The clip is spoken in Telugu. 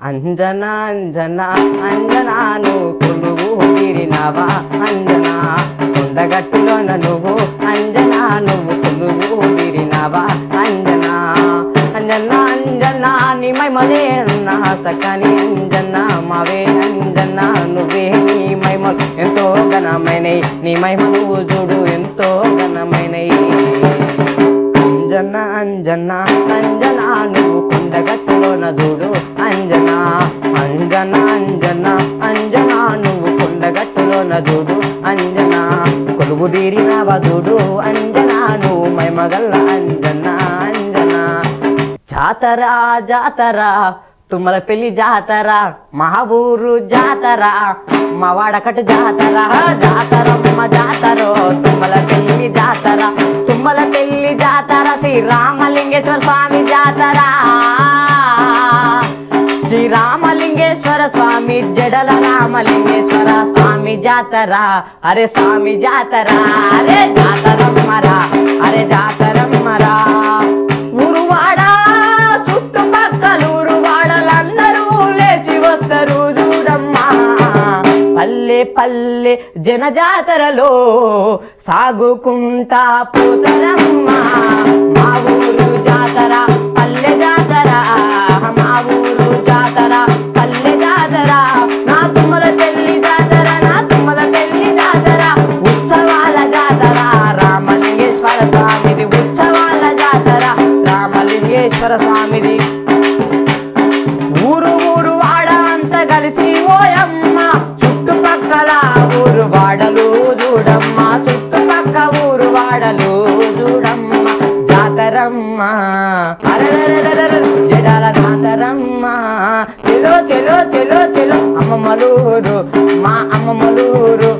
అంజనా అంజనా అంజనాను కొలువు తీరినవా అంజనా కొండగట్టులోన నువ్వు అంజనా నువ్వు కొలువు తీరినవా అంజనా అంజనా అంజనా నీ మైమలే నా సకని అంజనా మావే అంజనా నువ్వే నీ మైమలు. ఎంతో ఘనమైనవి నీ మైమలు చూడు ఎంతో అంజన అంజన నువ్వు కొండగట్టులోన చూడు అంజన అంజన అంజన అంజన నువ్వు కొండగట్టులోన చూడు అంజన కొలువు తీరిన వధుడు. అంజన నువ్వు మైమగల్ల అంజన అంజన. జాతరా జాతరా తుమ్మల పెళ్ళి జాతర మా ఊరు జాతర మా వాడకట్టు జాతర. జాతరమ్మ జాతర జాతర తుమ్మల పెళ్ళి రామలింగేశ్వర స్వామి జాతర. శ్రీ రామలింగేశ్వర స్వామి జడల రామలింగేశ్వర స్వామి జాతర. అరే స్వామి జాతర అరే జాతరమ్మరా అరే జాతరమ్మరా పల్లె జనజాతరలో జన జాతరలో సాగుకుంటా పోతరమ్మా. మా ఊరు జాతర పల్లె జాతర. మా ఊరు జాతర పల్లె జాతర. నా తుమ్మల పెళ్ళి జాతర నా తుమ్మల పెళ్ళి జాతర. ఉత్సవాల జాతర రామలింగేశ్వర స్వామిది ఉత్సవాల జాతర. రామలింగేశ్వర స్వామిది జాతరమ్మ జడాల జాతరమ్మ చెలో చెలో చెలో చెలో అమ్మమ్మలూరు మా అమ్మమ్మలూరు